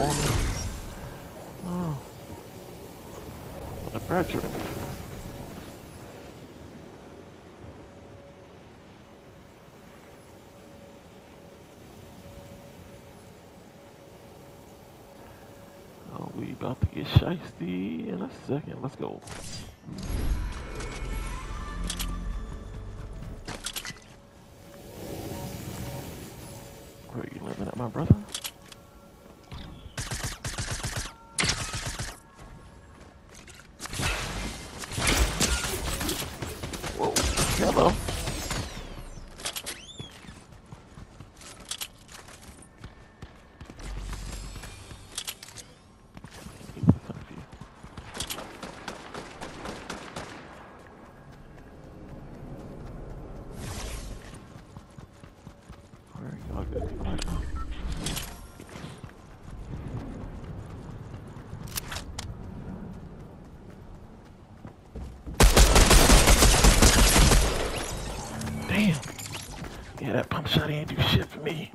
Oh. A pressure. Oh, we about to get shiesty in a second. Let's go. Where are you living at, my brother? Hello. Where are y'all Damn. Yeah, that pump shot ain't do shit for me.